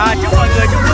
Ờ, chúc mọi người chúc